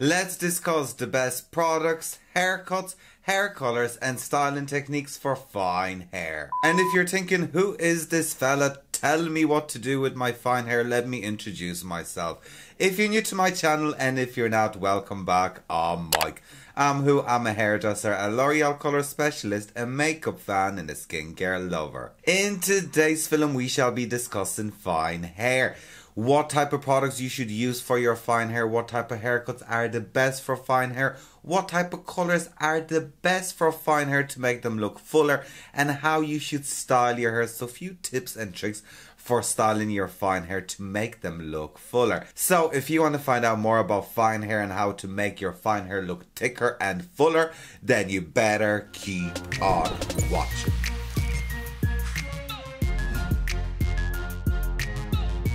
Let's discuss the best products, haircuts, hair colors, and styling techniques for fine hair. And if you're thinking, who is this fella? Tell me what to do with my fine hair. Let me introduce myself. If you're new to my channel and if you're not, welcome back. I'm Mike. I'm who I'm a hairdresser, a L'Oreal color specialist, a makeup fan, and a skincare lover. In today's film, we shall be discussing fine hair what type of products you should use for your fine hair, what type of haircuts are the best for fine hair, what type of colors are the best for fine hair to make them look fuller, and how you should style your hair. So, few tips and tricks for styling your fine hair to make them look fuller. So, if you want to find out more about fine hair and how to make your fine hair look thicker and fuller, then you better keep on watching.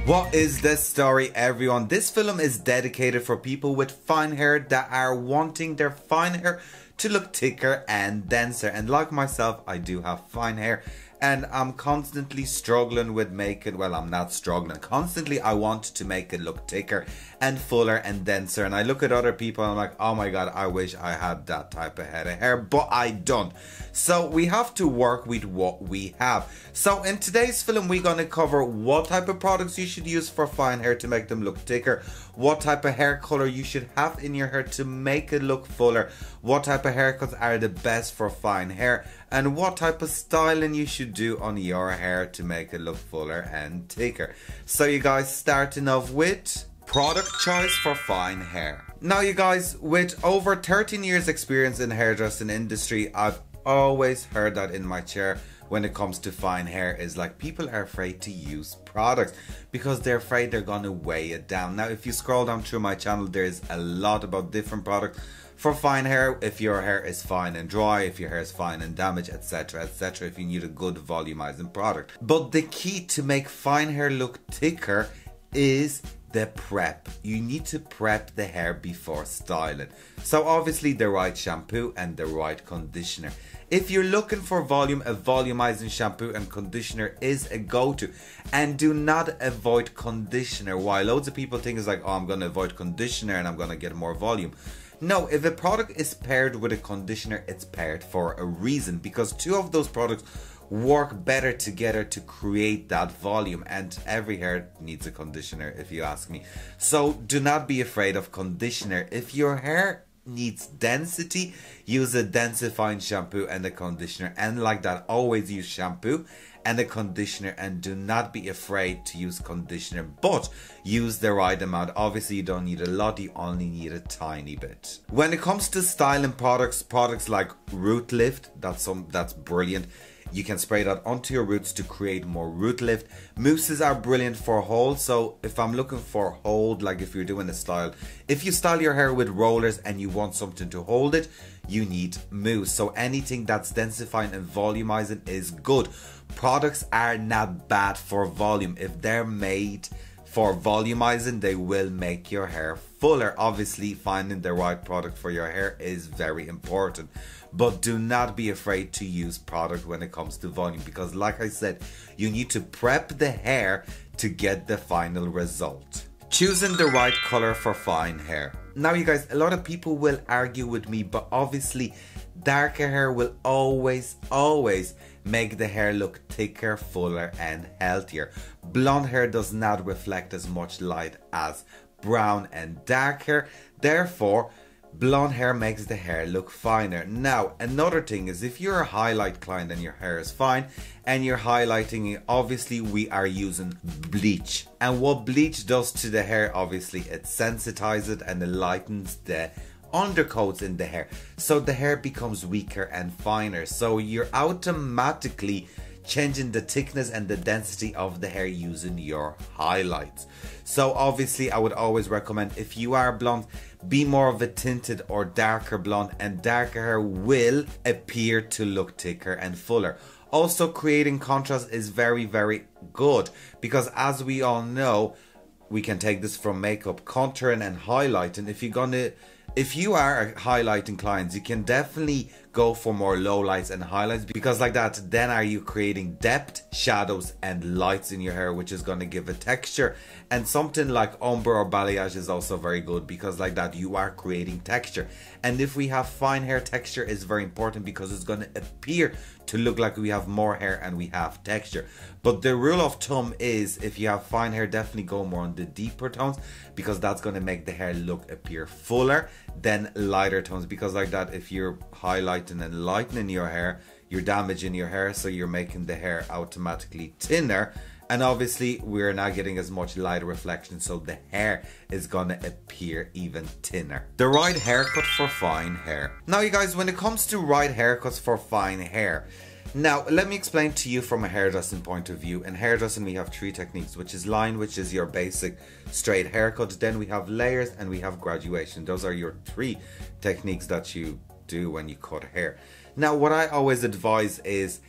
What is this story, everyone? This film is dedicated for people with fine hair that are wanting their fine hair to look thicker and denser. And like myself, I do have fine hair and I'm constantly struggling with making well I'm not struggling. Constantly I want to make it look thicker and fuller and denser. And I look at other people and I'm like oh my god I wish I had that type of head of hair but I don't. So we have to work with what we have. So in today's film we're going to cover what type of products you should use for fine hair to make them look thicker what type of hair color you should have in your hair to make it look fuller what type of haircuts are the best for fine hair and what type of styling you should do on your hair to make it look fuller and thicker. So you guys starting off with product choice for fine hair. Now you guys, with over 13 years experience in hairdressing industry, I've always heard that in my chair when it comes to fine hair is like people are afraid to use products because they're afraid they're gonna weigh it down. Now if you scroll down through my channel there's a lot about different products for fine hair, if your hair is fine and dry, if your hair is fine and damaged, etc., etc., if you need a good volumizing product. But the key to make fine hair look thicker is the prep. You need to prep the hair before styling. So obviously the right shampoo and the right conditioner. If you're looking for volume, a volumizing shampoo and conditioner is a go-to. And do not avoid conditioner. Why loads of people think it's like, oh, I'm to avoid conditioner and I'm to get more volume. No, if a product is paired with a conditioner, it's paired for a reason because two of those products work better together to create that volume and every hair needs a conditioner if you ask me. So do not be afraid of conditioner. If your hair needs density, use a densifying shampoo and a conditioner. And like that always use shampoo and a conditioner and do not be afraid to use conditioner but use the right amount. Obviously you don't need a lot you only need a tiny bit. When it comes to styling products products like root lift that's some that's brilliant you can spray that onto your roots to create more root lift. Mousses are brilliant for hold. So if I'm looking for hold, like if you're doing a style, if you style your hair with rollers and you want something to hold it, you need mousse. So anything that's densifying and volumizing is good. Products are not bad for volume. If they're made for volumizing, they will make your hair fuller. Obviously, finding the right product for your hair is very important. But do not be afraid to use product when it comes to volume because, like I said, you need to prep the hair to get the final result. Choosing the right color for fine hair. Now, you guys, a lot of people will argue with me, but obviously, darker hair will always, always make the hair look thicker, fuller, and healthier. Blonde hair does not reflect as much light as brown and dark hair, therefore, blonde hair makes the hair look finer. Now, another thing is if you're a highlight client and your hair is fine and you're highlighting it, obviously we are using bleach. And what bleach does to the hair, obviously it sensitizes it and it lightens the undercoats in the hair. So the hair becomes weaker and finer. So you're automatically changing the thickness and the density of the hair using your highlights. So obviously I would always recommend if you are blonde, be more of a tinted or darker blonde and darker hair will appear to look thicker and fuller. Also creating contrast is very very good because as we all know we can take this from makeup contouring and highlighting if you're gonna if you are highlighting clients, you can definitely go for more low lights and highlights because like that then are you creating depth shadows and lights in your hair which is going to give a texture. And something like ombre or balayage is also very good because like that you are creating texture. And if we have fine hair texture is very important because it's going to appear to look like we have more hair and we have texture. But the rule of thumb is if you have fine hair definitely go more on the deeper tones because that's going to make the hair look appear fuller than lighter tones because like that if you're highlighting and lightening your hair you're damaging your hair so you're making the hair automatically thinner and obviously we're not getting as much light reflection so the hair is gonna appear even thinner. The right haircut for fine hair. Now you guys when it comes to right haircuts for fine hair now, let me explain to you from a hairdressing point of view. In hairdressing, we have three techniques, which is line, which is your basic straight haircut. Then we have layers and we have graduation. Those are your three techniques that you do when you cut hair. Now, what I always advise is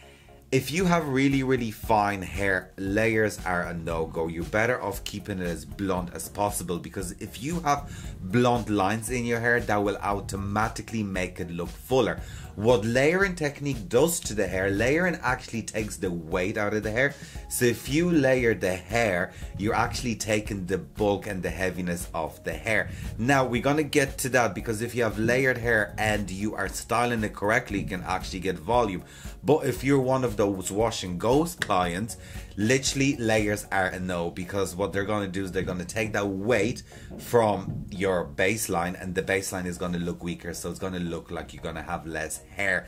if you have really, really fine hair, layers are a no-go. You're better off keeping it as blunt as possible because if you have blunt lines in your hair, that will automatically make it look fuller. What layering technique does to the hair, layering actually takes the weight out of the hair. So if you layer the hair, you're actually taking the bulk and the heaviness of the hair. Now we're gonna get to that because if you have layered hair and you are styling it correctly, you can actually get volume. But if you're one of those wash and clients, literally layers are a no because what they're going to do is they're going to take that weight from your baseline and the baseline is going to look weaker. So it's going to look like you're going to have less hair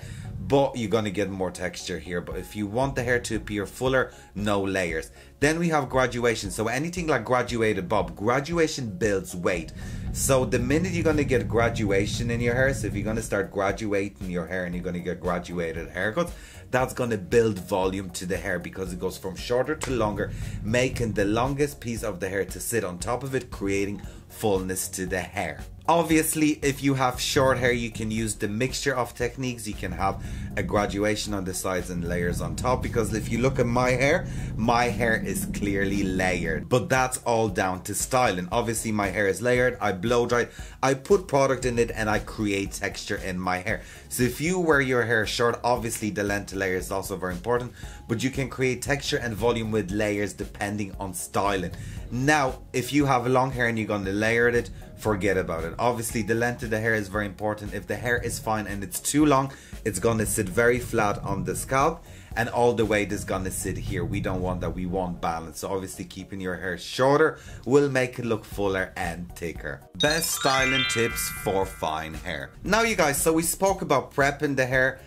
but you're going to get more texture here. But if you want the hair to appear fuller no layers. Then we have graduation. So anything like graduated bob graduation builds weight. So the minute you're going to get graduation in your hair so if you're going to start graduating your hair and you're going to get graduated haircuts that's going to build volume to the hair because it goes from shorter to longer, making the longest piece of the hair to sit on top of it, creating fullness to the hair. Obviously, if you have short hair, you can use the mixture of techniques. You can have a graduation on the sides and layers on top because if you look at my hair, my hair is clearly layered. But that's all down to styling. Obviously, my hair is layered. I blow dry. I put product in it and I create texture in my hair. So if you wear your hair short, obviously the length layer is also very important. But you can create texture and volume with layers depending on styling. Now, if you have long hair and you're going to layer it, forget about it. Obviously, the length of the hair is very important. If the hair is fine and it's too long, it's gonna sit very flat on the scalp and all the weight is gonna sit here. We don't want that, we want balance. So obviously keeping your hair shorter will make it look fuller and thicker. Best styling tips for fine hair. Now you guys, so we spoke about prepping the hair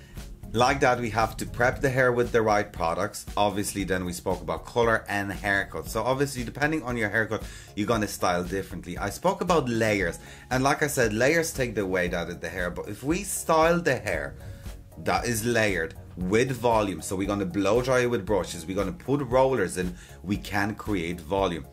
like that, we have to prep the hair with the right products. Obviously, then we spoke about color and haircut. So obviously, depending on your haircut, you're gonna style differently. I spoke about layers, and like I said, layers take the weight out of the hair. But if we style the hair that is layered with volume, so we're gonna blow dry it with brushes, we're gonna put rollers in, we can create volume.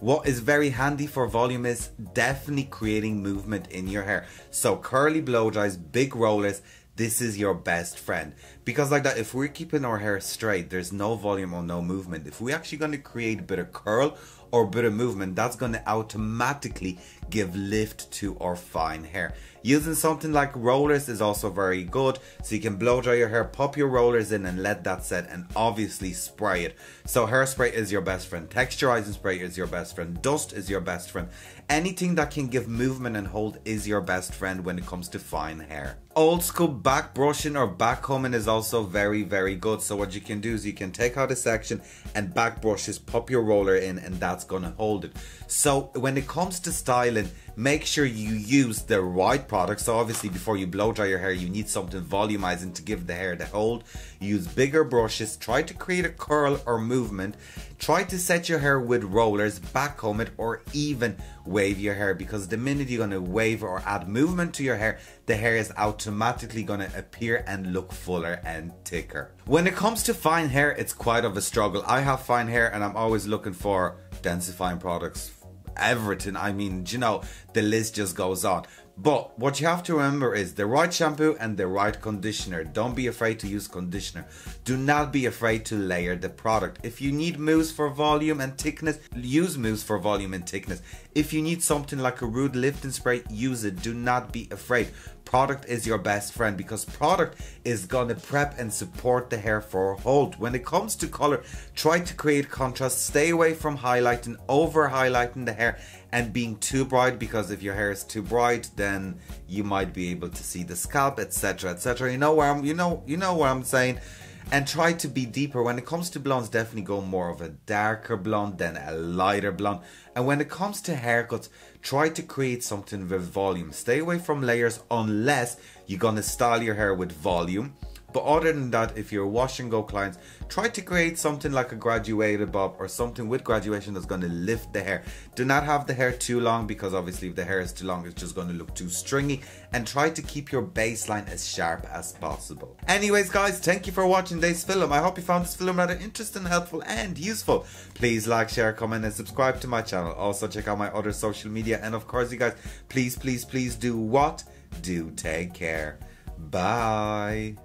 What is very handy for volume is definitely creating movement in your hair. So curly blow dries, big rollers, this is your best friend. Because like that, if we're keeping our hair straight, there's no volume or no movement. If we're actually going to create a bit of curl or a bit of movement, that's going to automatically give lift to our fine hair. Using something like rollers is also very good. So you can blow dry your hair, pop your rollers in and let that set and obviously spray it. So hairspray is your best friend. Texturizing spray is your best friend. Dust is your best friend. Anything that can give movement and hold is your best friend when it comes to fine hair. Old school back brushing or back combing is also very, very good. So what you can do is you can take out a section and back brushes, pop your roller in and that's gonna hold it. So when it comes to styling, make sure you use the right product. So obviously before you blow dry your hair, you need something volumizing to give the hair the hold. Use bigger brushes, try to create a curl or movement. Try to set your hair with rollers, back comb it, or even wave your hair because the minute you're gonna wave or add movement to your hair, the hair is automatically gonna appear and look fuller and thicker. When it comes to fine hair, it's quite of a struggle. I have fine hair and I'm always looking for densifying products everything. I mean, you know, the list just goes on. But what you have to remember is the right shampoo and the right conditioner. Don't be afraid to use conditioner. Do not be afraid to layer the product. If you need mousse for volume and thickness, use mousse for volume and thickness. If you need something like a root lifting spray, use it. Do not be afraid. Product is your best friend because product is gonna prep and support the hair for a hold. When it comes to color, try to create contrast. Stay away from highlighting, over highlighting the hair and being too bright because if your hair is too bright then you might be able to see the scalp etc etc you know where I'm you know you know what I'm saying and try to be deeper. When it comes to blondes definitely go more of a darker blonde than a lighter blonde. And when it comes to haircuts try to create something with volume. Stay away from layers unless you're gonna style your hair with volume but other than that, if you're wash and go clients, try to create something like a graduated bob or something with graduation that's going to lift the hair. Do not have the hair too long because obviously if the hair is too long, it's just going to look too stringy. And try to keep your baseline as sharp as possible. Anyways, guys, thank you for watching this film. I hope you found this film rather interesting, helpful, and useful. Please like, share, comment, and subscribe to my channel. Also, check out my other social media. And of course, you guys, please, please, please do what? Do take care. Bye.